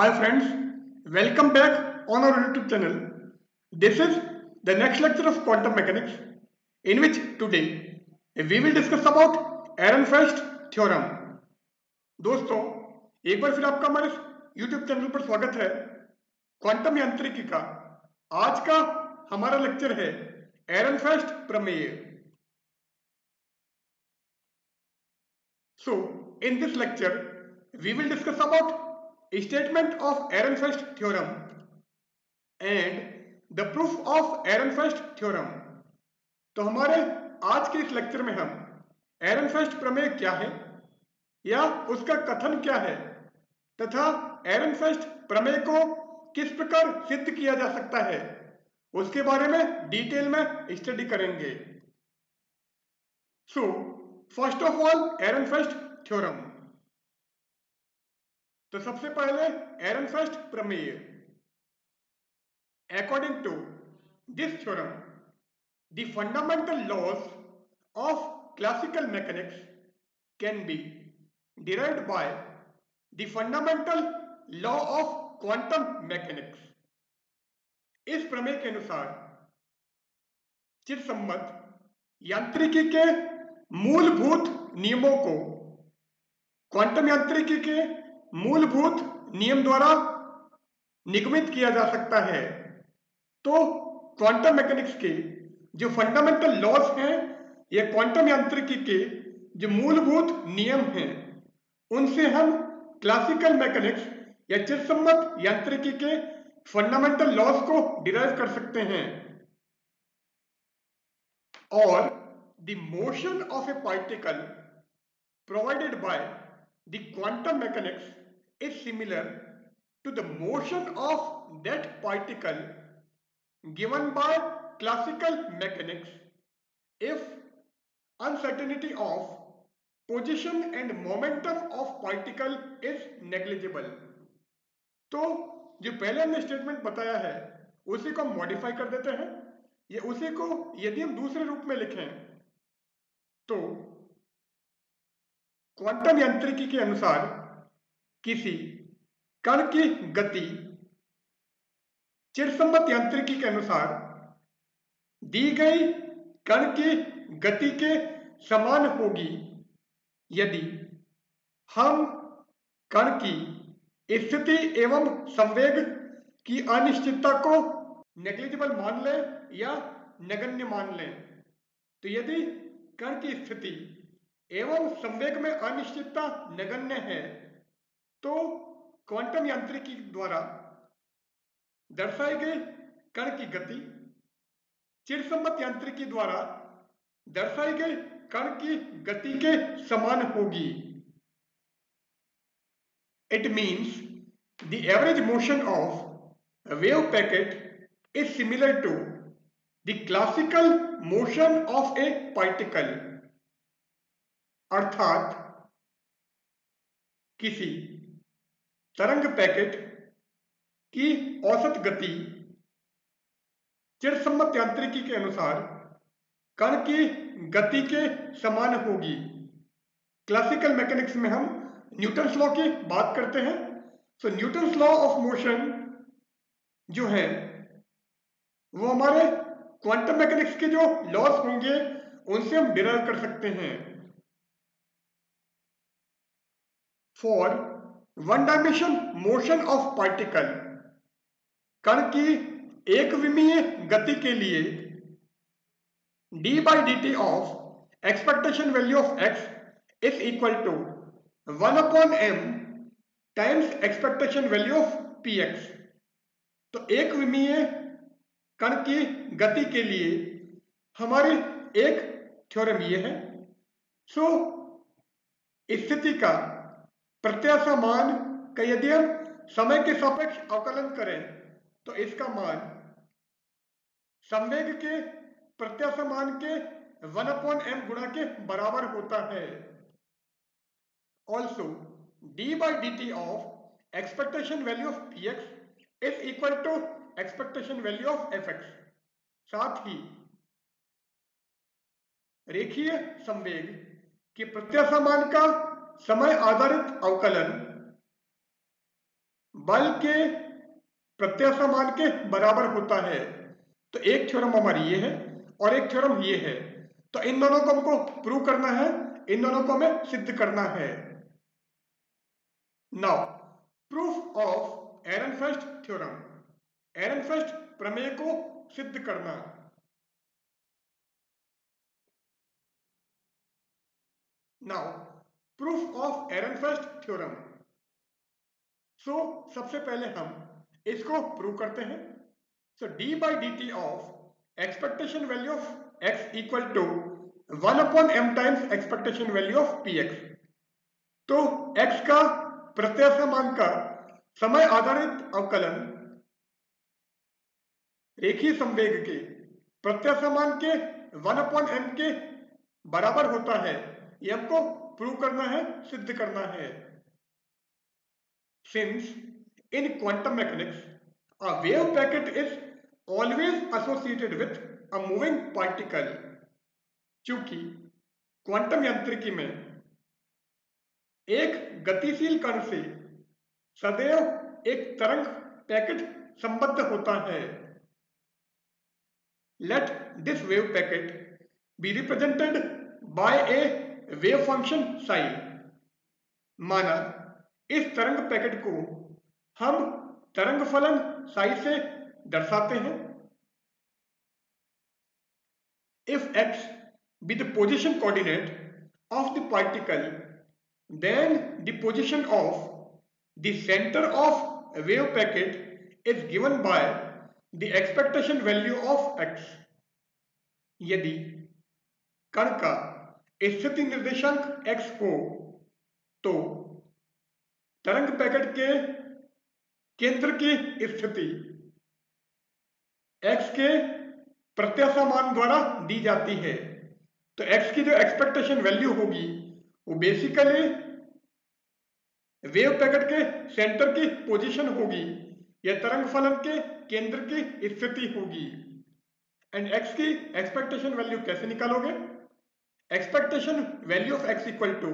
Hi friends, welcome back on our YouTube channel. This is the next lecture of quantum mechanics in which today we will discuss about Ehrenfest theorem. दोस्तों एक बार फिर आपका हमारे YouTube channel पर स्वागत है quantum यांत्रिकी का आज का हमारा लेक्चर है एरनफेस्ट प्रमेय So, in this lecture, we will discuss about statement of Ehrenfest theorem and the proof of Ehrenfest theorem. तो हमारे आज के इस लेक्चर में हम एरनफेस्ट प्रमेय क्या है या उसका कथन क्या है तथा एरनफेस्ट प्रमेय को किस प्रकार सिद्ध किया जा सकता है उसके बारे में डिटेल में स्टडी करेंगे so first of all Ehrenfest theorem तो सबसे पहले एरनफेस्ट प्रमेय। According to this theorem the fundamental laws of classical mechanics can be derived by the fundamental law of quantum mechanics. इस प्रमेय के अनुसार, चिरसम्मत यांत्रिकी के मूलभूत नियमों को क्वांटम यांत्रिकी के मूलभूत नियम द्वारा निगमित किया जा सकता है। तो क्वांटम मैकेनिक्स के जो फंडामेंटल लॉज हैं, या क्वांटम यांत्रिकी के जो मूलभूत नियम हैं, उनसे हम क्लासिकल मैकेनिक्स या चिरसम्मत यांत्रिकी के फंडामेंटल लॉज को डिराइव कर सकते हैं। और the motion of a particle provided by the quantum mechanics is similar to the motion of that particle given by classical mechanics if uncertainty of position and momentum of particle is negligible. जो पहले हमने statement बताया है, उसी को हम modify कर देते हैं। या उसी को यदि हम दूसरे रूप में लिखें तो क्वांटम यांत्रिकी के अनुसार किसी कण की गति चिरसम्मत यांत्रिकी के अनुसार दी गई कण की गति के समान होगी। यदि हम कण की स्थिति एवं संवेग की अनिश्चितता को नेग्लिजिबल मान लें या नगण्य मान लें तो यदि कण की स्थिति एवं संवेग में अनिश्चितता नगण्य है तो क्वांटम यांत्रिकी द्वारा दर्शाई गई कण की गति चिरसम्मत यांत्रिकी द्वारा दर्शाई गई कण की गति के समान होगी। It means the average motion of wave packet is similar to the classical motion of a particle अर्थात किसी तरंग पैकेट की औसत गति चिरसम्मत यांत्रिकी के अनुसार कण की गति के समान होगी। क्लासिकल मैकेनिक्स में हम न्यूटन्स लॉ की बात करते हैं। So Newton's law of motion जो है, वो हमारे क्वांटम मैकेनिक्स के जो लॉस होंगे, उनसे हम डिराइव कर सकते हैं। For one dimension motion of particle. कण की एक विमीय गति के लिए d by d t of expectation value of x is equal to one upon m times expectation value of p x तो एक विमीय कण की गति के लिए हमारे एक थ्योरम ये है। सो so, स्थिति का प्रत्याशा मान का यदि हम समय के सापेक्ष अवकलन करें तो इसका मान संवेग के प्रत्याशा मान के वन अपॉन एम गुणा के बराबर होता है। Also d by d t of expectation value of p x is equal to expectation value of f x साथ ही रेखीय संवेग के प्रत्याशा मान का समय आधारित अवकलन, बल के प्रत्याशा मान के बराबर होता है। तो एक थ्योरम हमारी ये है और एक थ्योरम ये है। तो इन दोनों को हमको प्रूव करना है, इन दोनों को हमें सिद्ध करना है। Now proof of Ehren Ehrenfest theorem Ehren Ehrenfest प्रमेय को सिद्ध करना। Now proof of Ehrenfest theorem so सबसे पहले हम इसको प्रूव करते हैं। So d by d t of expectation value of x equal to one upon m times expectation value of p x तो एक्स का प्रत्याशा मान का समय आधारित अवकलन रेखीय संवेग के प्रत्याशा मान के वन अपॉन एम के बराबर होता है। ये हमको प्रूव करना है, सिद्ध करना है। Since in quantum mechanics a wave packet is always associated with a moving particle क्योंकि क्वांटम यांत्रिकी में एक गतिशील कण से सदैव एक तरंग पैकेट संबद्ध होता है। Let this wave packet be represented by a wave function psi माना इस तरंग पैकेट को हम तरंग फलन साइज़ से दर्शाते हैं। If x be the position coordinate of the particle then the position of the centre of wave packet is given by the expectation value of x यदि कण का स्थिति निर्देशांक x को तो तरंग पैकेट के केंद्र की स्थिति x के प्रत्याशा मान द्वारा दी जाती है। तो x की जो एक्सपेक्टेशन वैल्यू होगी, वो बेसिकली वेव पैकेट के सेंटर की पोजीशन होगी, या तरंग फलन के केंद्र की स्थिति होगी। एंड x की एक्सपेक्टेशन वैल्यू कैसे निकालोगे? Expectation value of x equal to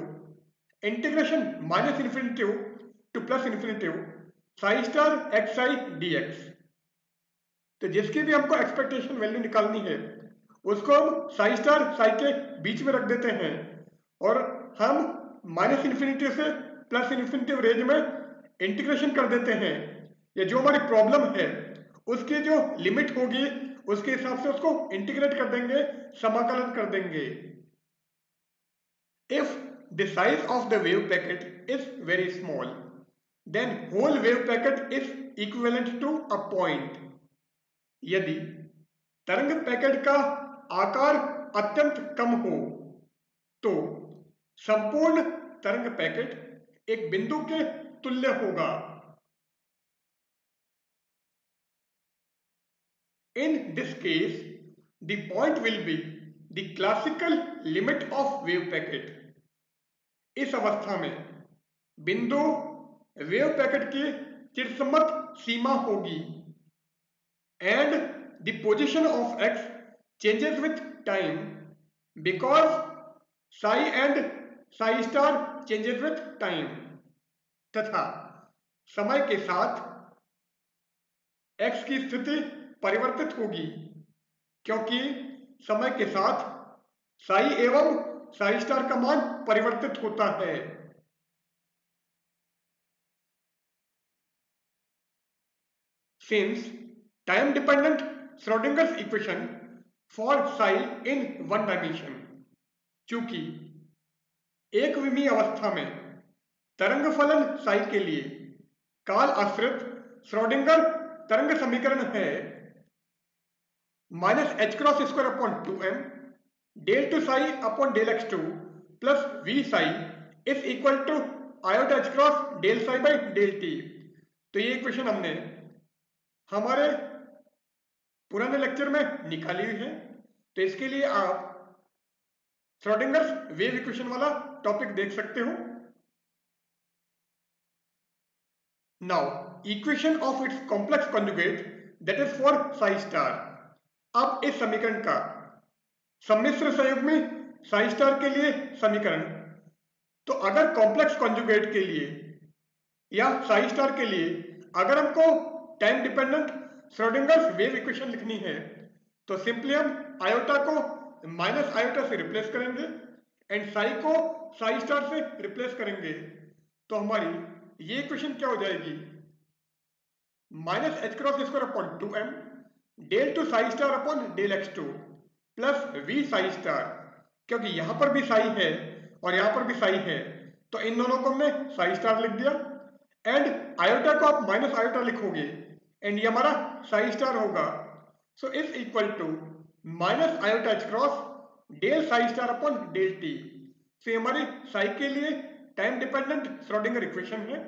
integration minus infinitive to plus infinitive psi star x i d x तो जिसकी भी हमको एक्सपेक्टेशन वैल्यू निकालनी है, उसको हम साई स्टार साई के बीच में रख देते हैं और हम माइनस इन्फिनिटी से प्लस इन्फिनिटिव रेंज में इंटीग्रेशन कर देते हैं। या जो हमारी प्रॉब्लम है, उसकी जो लिमिट होगी, उसके हिसाब से उसको इंटीग्रेट कर देंगे, समाकलन कर देंगे। If the size of the wave packet is very small then whole wave packet is equivalent to a point यदि तरंग पैकेट का आकार अत्यंत कम हो तो संपूर्ण तरंग पैकेट एक बिंदु के तुल्य होगा। In this case the point will be the classical limit of wave packet इस अवस्था में बिंदु वेव पैकेट की चिरसम्मत सीमा होगी। And the position of x changes with time because psi and psi star changes with time तथा समय के साथ x की स्थिति परिवर्तित होगी क्योंकि समय के साथ साई एवं साई स्टार का मान परिवर्तित होता है। Since time dependent Schrödinger's equation for psi in one dimension चूँकि एक विमी अवस्था में तरंग फलन साई के लिए काल आश्रित श्रोडिंगर तरंग समीकरण है। Minus h cross square upon two m del two psi upon del x two plus v psi is equal to iota h cross del psi by del t तो ये इक्वेशन हमने हमारे पुराने लेक्चर में निकाली हुई है। तो इसके लिए आप श्रोडिंगर्स वेव इक्वेशन वाला टॉपिक देख सकते हो। Now equation of its complex conjugate that is for psi star अब इस समीकरण का सम्मिश्र संयुग में साई स्टार के लिए समीकरण। तो अगर कॉम्प्लेक्स कॉन्जुगेट के लिए या साई स्टार के लिए अगर हमको time dependent Schrödinger wave equation लिखनी है तो सिंपली हम आयोटा को माइनस आयोटा से रिप्लेस करेंगे एंड साई को साई स्टार से रिप्लेस करेंगे। तो हमारी ये इक्वेशन क्या हो जाएगी? Minus h cross square upon two m del two psi star upon del x two plus v psi star क्योंकि यहाँ पर भी साई है और यहाँ पर भी साई है। तो इन दोनों को हमने साई स्टार लिख दिया। एंड आयोटा को आप माइनस आयोटा लिखोगे। एंड ये हमारा साई स्टार होगा। So is equal to minus iota h cross del psi star upon del t so ये हमारी साई के लिए टाइम डिपेंडेंट श्रोडिंगर इक्वेशन है।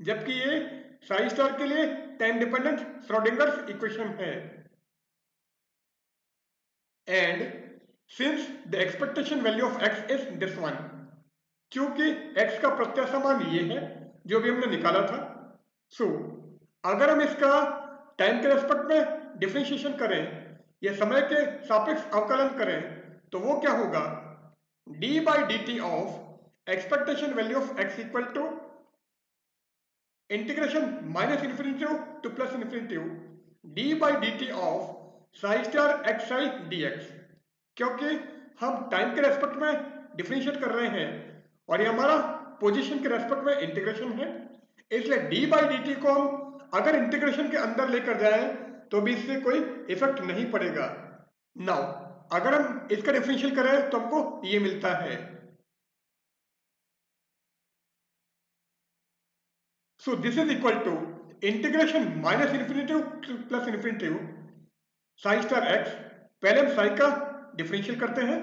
जबकि ये साई स्टार के लिए टाइम डिपेंडेंट श्रोडिंगर इक्वेशन है। And since the expectation value of x is this one क्योंकि एक्स का प्रत्याशा मान ये है जो भी हमने निकाला था सो so, अगर हम इसका टाइम के रेस्पेक्ट में डिफ्रेंशिएशन करें या समय के सापेक्ष अवकलन करें तो वो क्या होगा? d by dt of expectation value of x equal to integration minus infinity to plus infinity d by dt of psi star x i dx, क्योंकि हम टाइम के रेस्पेक्ट में डिफ्रेंशिएट कर रहे हैं और ये हमारा पोजीशन के रेस्पेक्ट में इंटीग्रेशन है। इसलिए डी बाई डी टी को हम अगर इंटीग्रेशन के अंदर लेकर जाए तो भी इससे कोई इफ़ेक्ट नहीं पड़ेगा। नाउ अगर हम इसका डिफरेंशियल करें तो हमको ये मिलता है। So this is equal to integration minus infinitive plus infinitive psi star x पहले हम साई का डिफरेंशियल करते हैं,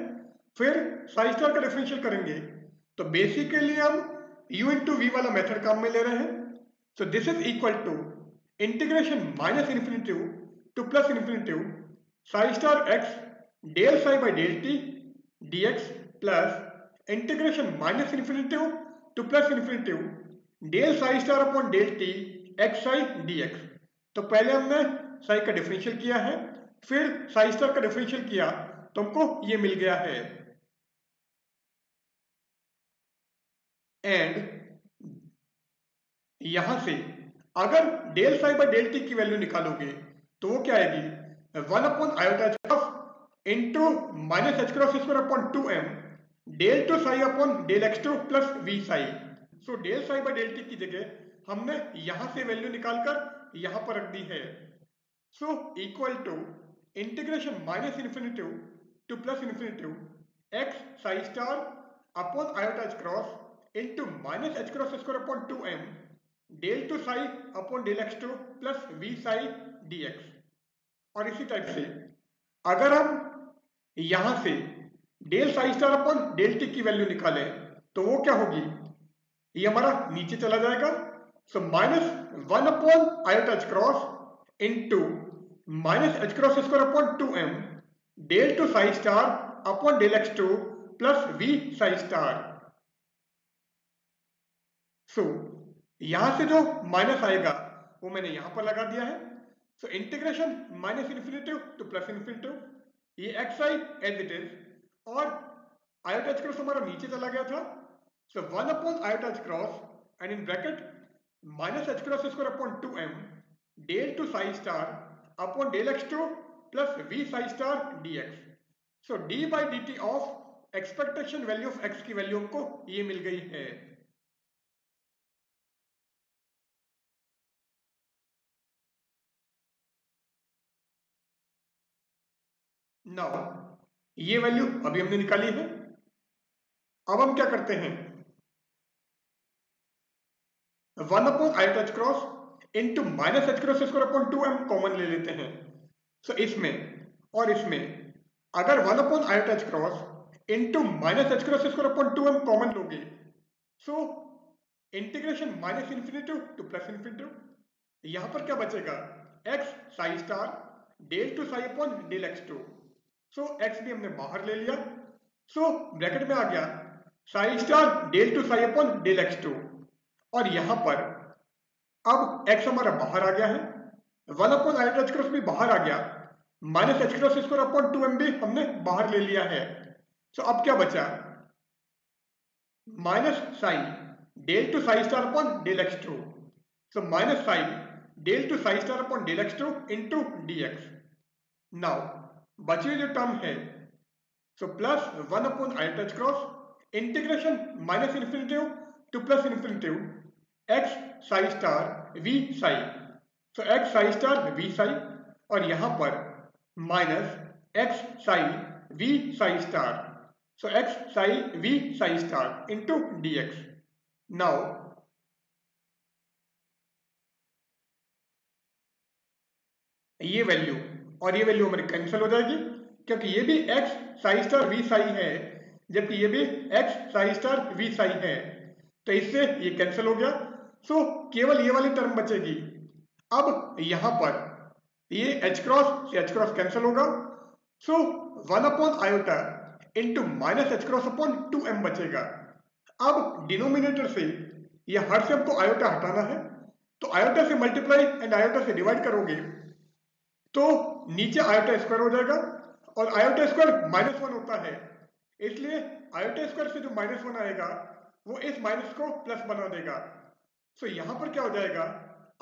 फिर साई स्टार का डिफरेंशियल करेंगे। तो बेसिकली हम u इंटू वी वाला मेथड काम में ले रहे हैं। So this is equal to integration minus infinitive to plus infinitive psi star x del psi by del t d x plus integration minus infinitive to plus infinitive del psi star upon del t x psi d x तो पहले हमने साई का differential किया है। फिर Sai star का differential किया तो हमको ये मिल गया है। एंड यहाँ से अगर del psi by del t की वैल्यू निकालोगे तो वो क्या आएगी? One upon iota into minus h cross square upon two m del two psi upon del x two plus v psi so del psi by del t की जगह हमने यहाँ से वैल्यू निकालकर यहाँ पर रख दी है। So equal to integration minus infinitive to plus infinitive x psi star upon iota h cross into minus h cross square upon 2m del to psi upon del x2 plus v psi dx. और इसी type से अगर हम यहाँ से del psi star upon del t की value निकालें तो वो क्या होगी? ये हमारा नीचे चला जाएगा। So minus one upon iota h cross into square upon two m del two psi star upon del x two plus v psi star. So so, यहाँ से जो माइनस आएगा वो मैंने यहाँ पर लगा दिया है। So integration minus infinitive to plus infinitive ये x i as it is और आयोटा क्रॉस हमारा नीचे चला गया था। So one upon iota cross and in bracket minus h cross square upon two m del two psi star x two plus v psi star d x so d by d t of expectation value of x की value हमको ये मिल गई है। Now ये value अभी हमने निकाली है। अब हम क्या करते हैं? One upon i touch cross into minus h cross square upon two m common ले लेते हैं। सो so, इसमें और इसमें अगर one upon i touch cross into minus h cross square upon two m common लोगे so integration minus infinitive to plus infinitive यहाँ पर क्या बचेगा? X psi star del two psi upon del x two so x भी हमने बाहर ले लिया। सो so, ब्रैकेट में आ गया। Psi star del two psi upon del x two और यहाँ पर अब एक्स हमारा बाहर आ गया है। One upon i h cross भी बाहर आ गया। Minus h cross square upon two m भी हमने बाहर ले लिया है। सो अब क्या बचा? Minus psi del two psi star upon del x two so minus psi del two psi star upon del x two into d x now बची हुई जो टर्म है। So plus one upon i touch cross integration minus infinitive to plus infinitive x psi star v psi so x psi star v psi और यहाँ पर minus psi v psi star so x psi v psi star into d x now ये value और ये value हमारी cancel हो जाएगी क्योंकि ये भी x psi star v psi है, जबकि ये भी x psi star v psi है। तो इससे ये कैंसिल हो गया। सो केवल ये वाली टर्म बचेगी। अब यहाँ पर, ये h cross h cross cancel होगा। So one upon iota into minus h cross upon two m बचेगा। अब डिनोमिनेटर से, ये हर से हमको आयोटा हटाना है। तो आयोटा से मल्टीप्लाई एंड आयोटा से डिवाइड करोगे तो नीचे आयोटा स्क्वायर हो जाएगा और आयोटा स्क्वायर माइनस वन होता है। इसलिए आयोटा स्क्वायर से जो माइनस वन आएगा, वो इस माइनस को प्लस बना देगा। सो so, यहाँ पर क्या हो जाएगा?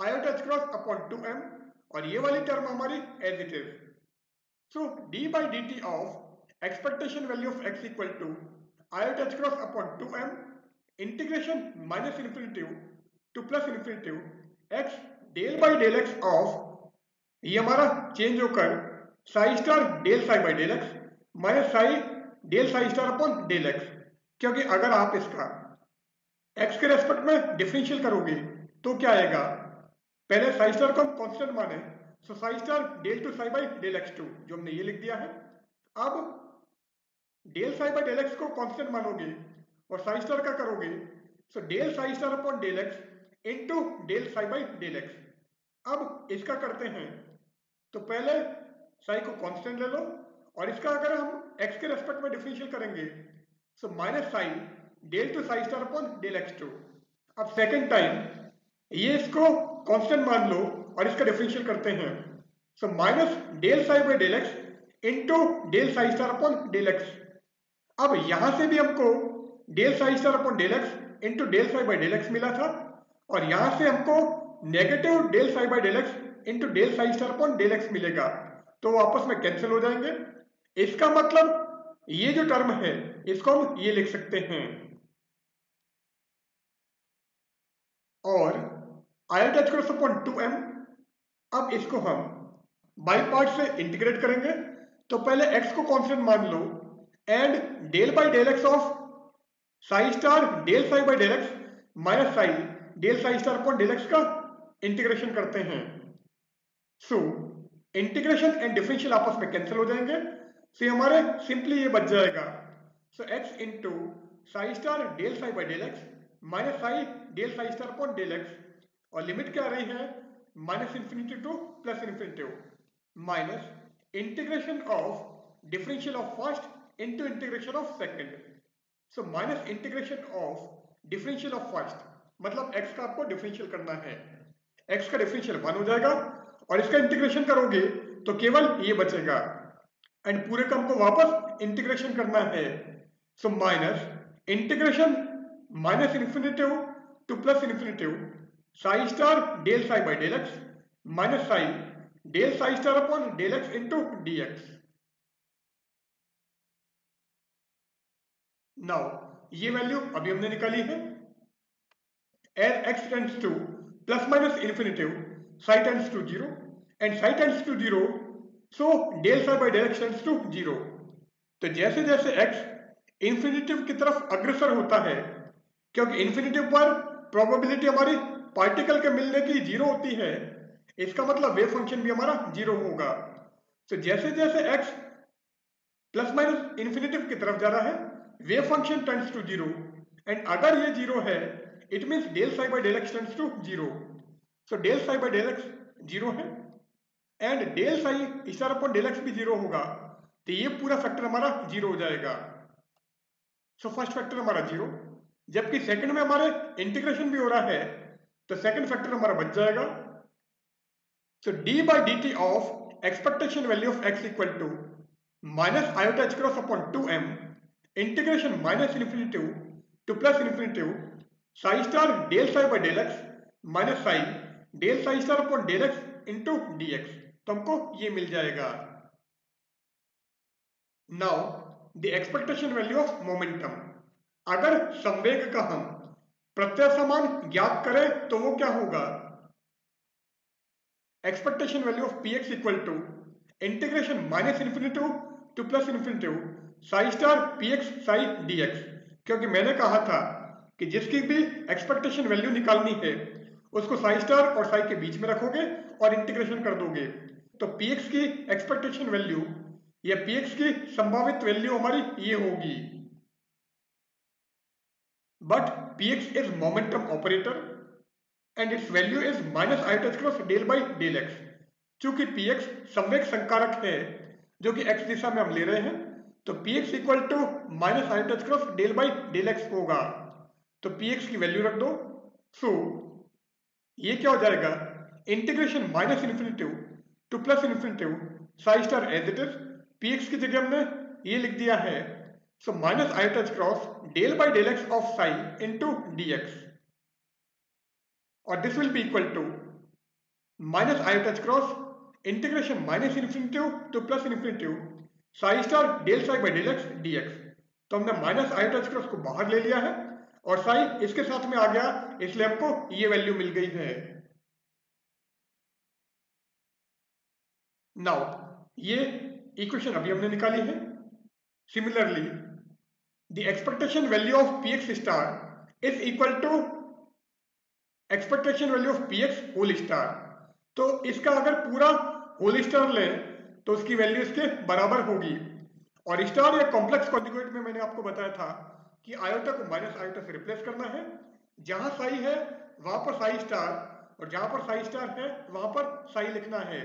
Iota cross upon two m और ये वाली टर्म हमारी as it is so d by d t of expectation value of x equal to iota cross upon two m integration minus infinitive to plus infinitive x del by del x of ये हमारा change होकर psi star del psi by del x minus psi del psi star upon del x क्योंकि अगर आप इसका x के respect में differential करोगे तो क्या आएगा? पहले साई स्टार को हम कॉन्स्टेंट माने so psi star del two psi by del x two जो हमने ये लिख दिया है। अब del psi by del x को कॉन्स्टेंट मानोगे, और साई स्टार का करोगे? So del psi star upon del x into del psi by del x अब इसका करते हैं तो पहले साई को कांस्टेंट ले लो, और इसका अगर हम एक्स के रेस्पेक्ट में डिफरेंशियल करेंगे so minus psi del two psi star upon del x two अब सेकेंड टाइम ये इसको कांस्टेंट मान लो और इसका डिफरेंशियल करते हैं। So minus del psi by del x into del psi star upon del x अब यहाँ से भी हमको del psi star upon del x into del psi by del x मिला था और यहाँ से हमको negative del psi by del x into del psi star upon del x मिलेगा। तो आपस में कैंसिल हो जाएँगे। इसका मतलब ये जो टर्म है, इसको हम ये लिख सकते हैं। और i touch cross upon two m अब इसको हम बाई पार्ट से इंटीग्रेट करेंगे। तो पहले x को कांस्टेंट मान लो and del by del x of psi star del psi by del x minus psi del psi star upon del x का इंटीग्रेशन करते हैं। सो इंटीग्रेशन एंड डिफरेंशियल आपस में कैंसिल हो जाएँगे। सो हमारे सिंपली ये बच जाएगा। So x into psi star del psi by del x minus psi del psi star upon del x और लिमिट क्या रही है? Minus infinity to plus infinity minus integration of differential of first into integration of second so minus integration of differential of first मतलब x का आपको differential करना है। X का डिफरेंशियल वन हो जाएगा, और इसका इंटीग्रेशन करोगे तो केवल ये बचेगा। एंड पूरे को वापस इंटीग्रेशन करना है। So minus integration minus infinitive to plus infinitive psi star del psi by del x, minus psi del psi star upon del x into d x. Now ये वैल्यू अभी हमने निकाली है। As x tends to plus minus infinitive psi tends to 0 and psi tends to 0 so del psi by del x tends to 0 तो जैसे जैसे x infinitive की तरफ़ अग्रसर होता है, क्योंकि इंफिनिटिव पर प्रोबेबिलिटी हमारी पार्टिकल के मिलने की ज़ीरो होती है, इसका मतलब वेव फ़ंक्शन भी हमारा ज़ीरो होगा। तो जैसे जैसे x प्लस माइनस इंफिनिटिव की तरफ़ जा रहा है wave function tends to zero and अगर ये ज़ीरो है it means del psi by del x tends to zero so del psi by del x zero है and del psi star upon del x भी zero होगा। तो ये पूरा factor हमारा ज़ीरो हो जाएगा। सो फ़र्स्ट फैक्टर हमारा ज़ीरो जबकि सेकंड में हमारे इंटीग्रेशन भी हो रहा है तो सेकंड फैक्टर हमारा बच जाएगा। So d by d t of expectation value of x equal to minus iota h cross upon two m integration minus infinitive to plus infinitive psi star del psi by del x minus psi del psi star upon del x into d x तो हमको ये मिल जाएगा। Now the expectation value of momentum अगर संवेग का हम प्रत्यय समान ज्ञात करें तो वो क्या होगा? Expectation value of p x equal to integration minus infinity to plus infinity psi star p x psi d x क्योंकि मैंने कहा था कि जिसकी भी एक्सपेक्टेशन वैल्यू निकालनी है, उसको साई स्टार और साई के बीच में रखोगे और इंटीग्रेशन कर दोगे। तो पी एक्स की एक्सपेक्टेशन वैल्यू या पी एक्स की संभावित वैल्यू हमारी ये होगी। But px is momentum operator and its value is minus i touch cross del by del x. चूँकि px संवेग संकारक है जो कि x दिशा में हम ले रहे हैं तो px equal to minus i touch cross del by del x होगा। तो px की वैल्यू रख दो। सो so, ये क्या हो जाएगा? Integration minus infinitive to plus infinitive psi star as it is px की जगह हमने ये लिख दिया है। So minus i touch cross del by del x of psi into dx. Or this will be equal to minus i touch cross integration minus infinity to plus infinity psi star del psi by del x dx. तो हमने minus i touch cross को बाहर ले लिया है और साई इसके साथ में आ गया इसलिए हमको ये वैल्यू मिल गई है नाउ ये इक्वेशन अभी हमने निकाली है similarly the expectation value of px star is equal to expectation value of px whole star. तो इसका अगर पूरा होल स्टार लें तो उसकी वैल्यू इसके बराबर होगी। और स्टार या कॉम्प्लेक्स कॉन्जुगेट में मैंने आपको बताया था कि आयोटा को माइनस आयोटा से रिप्लेस करना है। जहाँ साई है, वहाँ पर साई स्टार और जहाँ पर साई स्टार है, वहाँ पर साई लिखना है।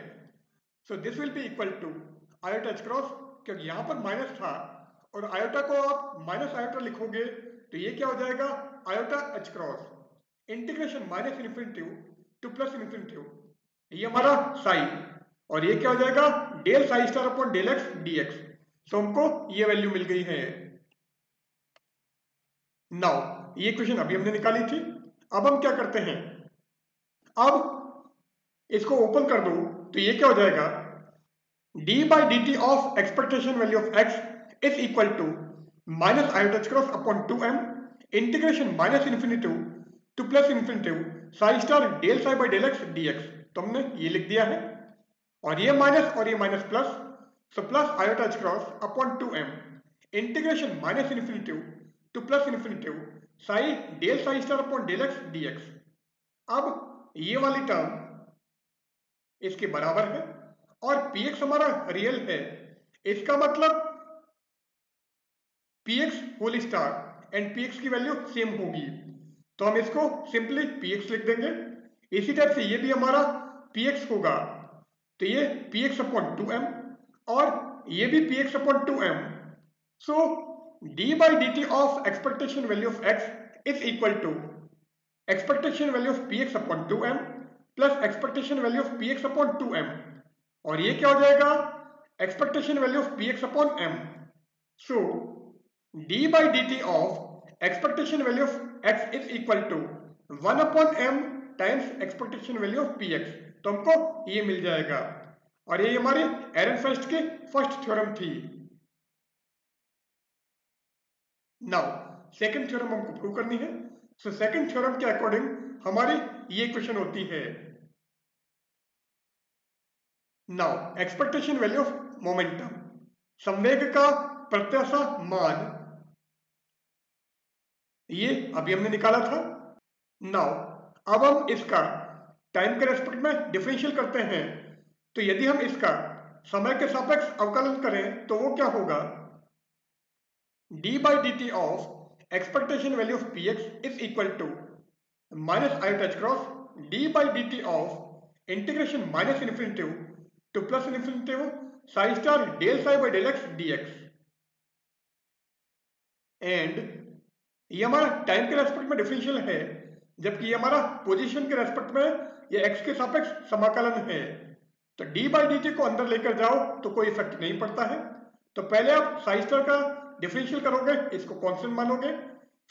So this will be equal to iota cross क्योंकि यहाँ पर माइनस था और आयोटा को आप माइनस आयोटा लिखोगे तो ये क्या हो जाएगा? Iota h cross integration minus infinitive to plus infinitive ये हमारा साई और ये क्या हो जाएगा? Del psi star upon del x d x so हमको ये वैल्यू मिल गई है। नाउ ये क्वेश्चन अभी हमने निकाली थी। अब हम क्या करते हैं? अब इसको ओपन कर दो तो ये क्या हो जाएगा? D by d t of expectation value of x is equal to minus i touch cross upon 2m integration minus infinitive to plus infinitive psi star del psi by del x dx. तो हमने ये लिख दिया है। और ये minus और ये minus plus so plus iota cross upon two m integration minus infinitive to plus infinitive psi psi star upon del x d x अब ये वाली टर्म इसके बराबर है। और पी एक्स हमारा रियल है। इसका मतलब px whole star and px की वैल्यू सेम होगी। तो हम इसको सिंपली px लिख देंगे। इसी टाइप से ये भी हमारा px होगा। तो ये px अपॉन टू एम और ये भी px upon two m so d by d t of expectation value of x is equal to expectation value of px upon two m plus expectation value of px upon two m और ये क्या हो जाएगा? Expectation value of px upon m so d by dt of expectation value of x is equal to 1 upon m times expectation value of px तो हमको ये मिल जाएगा। और ये हमारे एरन फ़र्स्ट की फ़र्स्ट थ्योरम थी। नाउ सेकंड थ्योरम हमको प्रूव करनी है। सो सेकंड थ्योरम के अकॉर्डिंग हमारी ये क्वेश्चन होती है। Now expectation value of momentum संवेग का प्रत्याशा मान ये अभी हमने निकाला था। नाउ अब हम इसका टाइम के रेस्पेक्ट में डिफरेंशियल करते हैं। तो यदि हम इसका समय के सापेक्ष अवकलन करें तो वो क्या होगा? D by d t of expectation value of p x is equal to minus i touch cross d by d t of integration minus infinitive to plus infinitive psi star del psi by del x d x and ये हमारा time के respect में differential है, जबकि ये हमारा position के respect में ये एक्स के सापेक्ष समाकलन है। तो डी बाई डी टी को अंदर लेकर जाओ तो कोई इफ़ेक्ट नहीं पड़ता है। तो पहले आप साइस्टर का डिफरेंशियल करोगे, इसको कांस्टेंट मानोगे,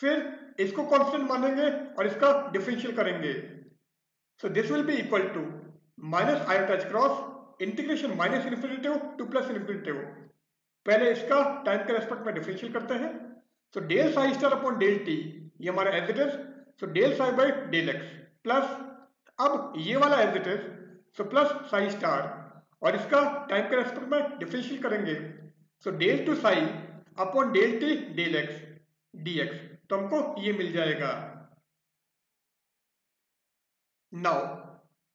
फिर इसको कांस्टेंट मानेंगे और इसका डिफरेंशियल करेंगे। So this will be equal to minus iota touch cross integration minus infinitive to plus infinitive पहले इसका टाइम के रेस्पेक्ट में डिफरेंशियल करते हैं। So del psi star upon del t ये हमारा as so del psi by del x plus अब ये वाला as so plus psi star और इसका टाइम के रेस्पेक्ट में डिफरेंशियल करेंगे so del two psi upon del t del x d x तो हमको ये मिल जाएगा now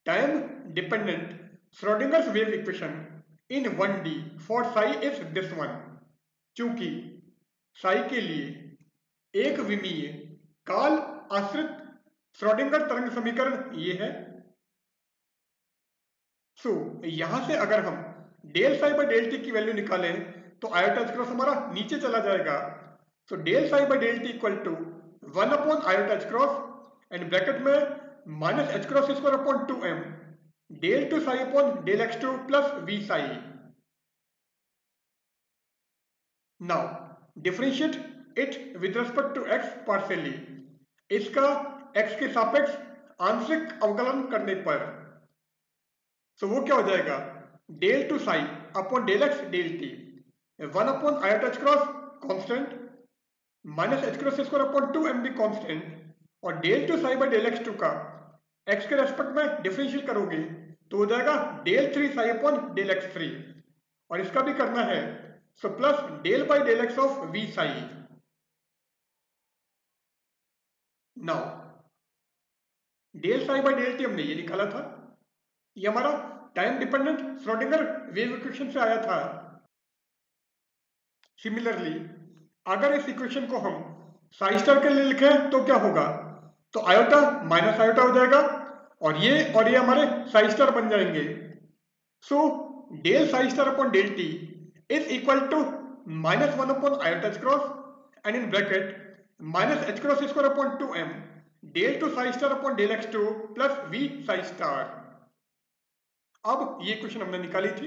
time dependent Schrodinger's wave equation in 1D for psi is this one. चूँकि psi के लिए एक विमीय काल आश्रित श्रोडिंगर तरंग समीकरण ये है सो so, यहाँ से अगर हम del psi by del t की वैल्यू निकालें तो आयोटा क्रॉस हमारा नीचे चला जाएगा so del psi by del t equal to one upon iota cross and bracket में minus h cross square upon two m del 2 psi upon del x2 plus v psi. Now, differentiate it with respect to x partially. इसका x के सापेक्ष आंशिक अवकलन करने पर। so वो क्या हो जाएगा? Del two psi upon del x del t. One upon iota h cross constant minus h cross square upon two m be constant और del two psi by del x two का x के respect में differential करोगे तो हो जाएगा del three psi upon del x three. और इसका भी करना है so plus del by del x of v psi now del psi by del t हमने ये निकाला था। ये हमारा time dependent Schrodinger wave equation से आया था। सिमिलरली अगर इस इक्वेशन को हम साई स्टार के लिए लिखें तो क्या होगा? तो आयोटा माइनस आयोटा हो जाएगा, और ये और ये हमारे साई स्टार बन जाएँगे। So del psi star upon del t equal to minus one upon iota h cross and in bracket minus h cross square upon two m del two psi star upon del x two plus v psi star अब ये question हमने निकाली थी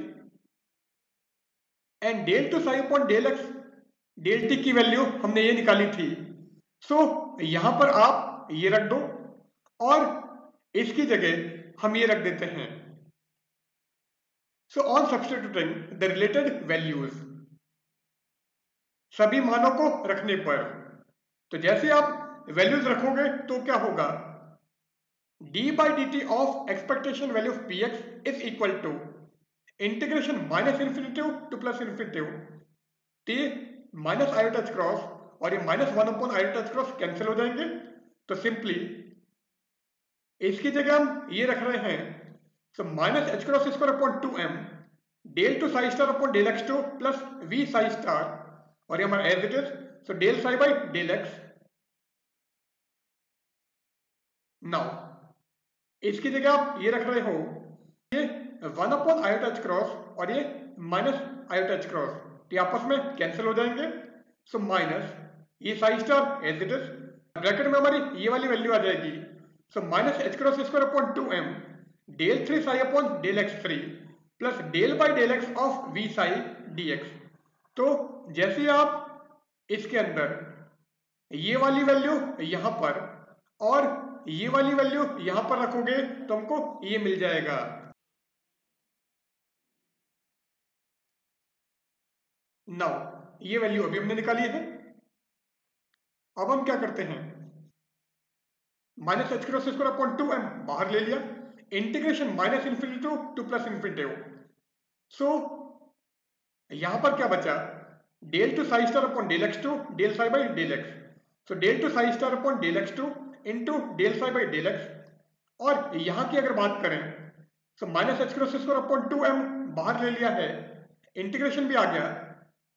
and del two psi upon del x del t की value हमने ये निकाली थी। सो so, यहाँ पर आप ये रख दो और इसकी जगह हम ये रख देते हैं। So on substituting the related values सभी मानों को रखने पर। तो जैसे आप वैल्यूज़ रखोगे तो क्या होगा? D t of expectation value of p x is equal to integration minus infinitive to plus infinitive t minus i touch cross और ये minus one upon i touch cross cancel हो जाएँगे। तो सिंपली इसकी जगह हम ये रख रहे हैं so minus h cross square upon two m del two psi star upon del x two plus v psi star और ये हमारा as it is so del psi by del x now इसकी जगह आप ये रख रहे हो ये one upon iota h cross और ये माइनस आयोट एच क्रॉस ये आपस में कैंसिल हो जाएँगे. सो so, माइनस ये psi star as it is bracket में हमारी ये वाली वैल्यू आ जाएगी. So minus h cross square upon 2m del 3 psi upon del x3 plus del by del x of V psi d x तो जैसे आप इसके अंदर ये वाली वैल्यू यहाँ पर और ये वाली वैल्यू यहाँ पर रखोगे तो हमको ये मिल जाएगा। नाउ ये वैल्यू अभी हमने निकाली है। अब हम क्या करते हैं? Minus h cross square upon two m बाहर ले लिया। Integration minus infinity to to plus infinity so यहाँ पर क्या बचा? Del two psi star upon del x two, del psi by del x. So del two psi star upon del x two into del psi by del x. और यहाँ की अगर बात करें so minus h cross square upon two m बाहर ले लिया है इंटीग्रेशन भी आ गया.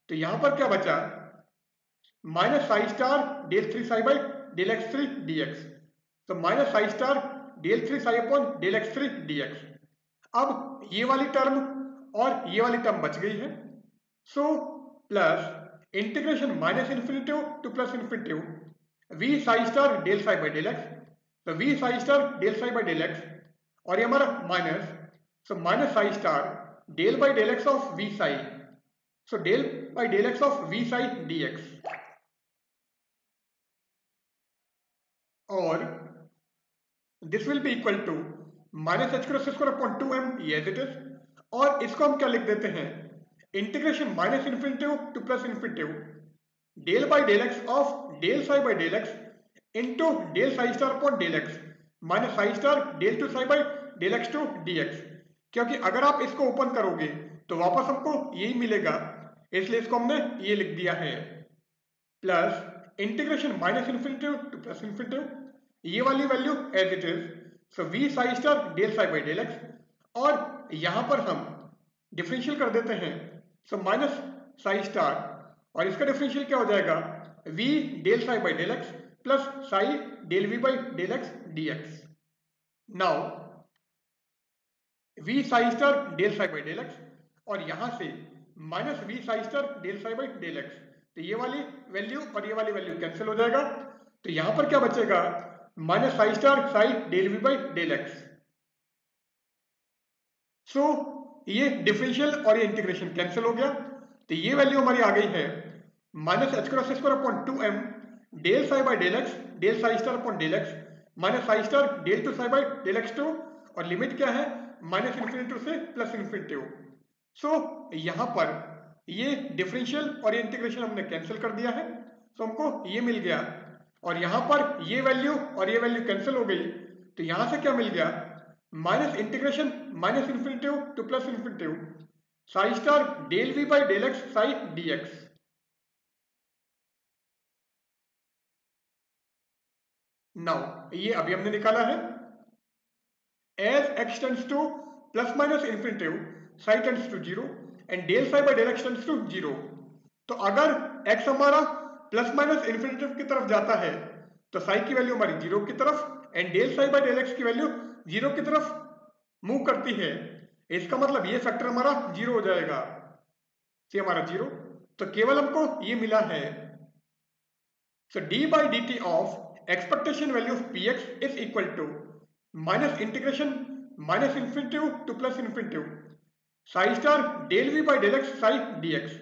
तो यहाँ पर क्या बचा? Minus psi star del three psi by del x three d x तो minus psi star del three psi upon del x three d x अब ये वाली टर्म और ये वाली टर्म बच गई है। So plus integration minus infinitive to plus infinitive V psi star del psi by del x तो V psi star del psi by del x और ये हमारा minus so minus psi star del by del x of V psi so del by del x of V psi d x और this will be equal to minus h cross square upon two m ये as it is और इसको हम क्या लिख देते हैं? Integration minus infinitive to plus infinitive del by del x of del psi by del x into del psi star upon del x minus psi star del two psi by del x two d x क्योंकि अगर आप इसको open करोगे तो वापस हमको यही मिलेगा। इसलिए इसको हमने ये लिख दिया है। Plus integration minus infinitive to plus infinitive ये वाली value as it is so V psi star del psi by del x और यहाँ पर हम डिफरेंशियल कर देते हैं सो माइनस साई स्टार और इसका डिफरेंशियल क्या हो जाएगा? V del psi by del x plus psi del V by del x d x now v psi star del psi by del x और यहाँ से minus V psi star del psi by del x तो ये वाली value और ये वाली value cancel हो जाएगा। तो यहाँ पर क्या बचेगा? Minus psi star psi del V by del x so ये डिफरेंशियल और ये इंटीग्रेशन कैंसिल हो गया। तो ये वैल्यू हमारी आ गई है minus H cross square upon two M del psi by del x del psi star upon del x minus psi star del two psi by del x two और limit क्या है? माइनस इन्फिनिटिव से plus infinitive so यहाँ पर ये differential और ये integration हमने कैंसिल कर दिया है। सो so, हमको ये मिल गया। और यहाँ पर ये वैल्यू और ये वैल्यू कैंसिल हो गई। तो यहाँ से क्या मिल गया? Minus integration minus infinitive to plus infinitive psi star del V by del x psi d x now ये अभी हमने निकाला है। As x tends to plus minus infinitive psi tends to zero and del psi by del x tends to zero तो अगर x हमारा plus minus infinitive की तरफ़ जाता है तो साई की वैल्यू हमारी ज़ीरो की तरफ़ and del psi by del x की वैल्यू ज़ीरो की तरफ़ मूव करती है। इसका मतलब ये फैक्टर हमारा ज़ीरो हो जाएगा। सी हमारा ज़ीरो तो केवल हमको ये मिला है। So d by d t of expectation value of p x is equal to minus integration minus infinitive to plus infinitive psi star del V by del x psi d x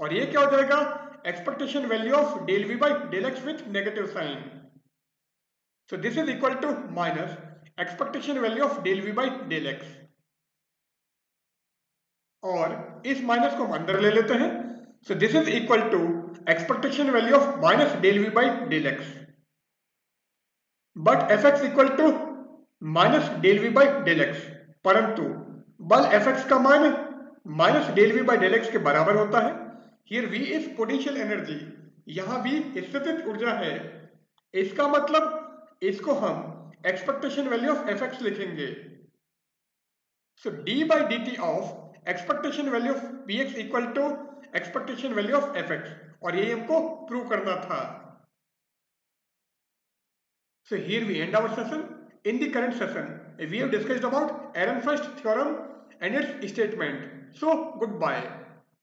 और ये क्या हो जाएगा? Expectation value of del V by del x with negative sign so this is equal to minus expectation value of del V by del x और इस माइनस को हम अंदर ले लेते हैं। So this is equal to expectation value of minus del V by del x but F x equal to minus del V by del x परंतु बल एफ़ एक्स का मान minus del V by del x के बराबर होता है। Here V is potential energy यहाँ भी स्थितिज ऊर्जा है इसका मतलब इसको हम expectation value of F x लिखेंगे so d by d t of expectation value of p x equal to expectation value of F x और यही हमको प्रूव करना था So here we end our session. In the current session, we have discussed about Ehrenfest theorem and its statement. So goodbye.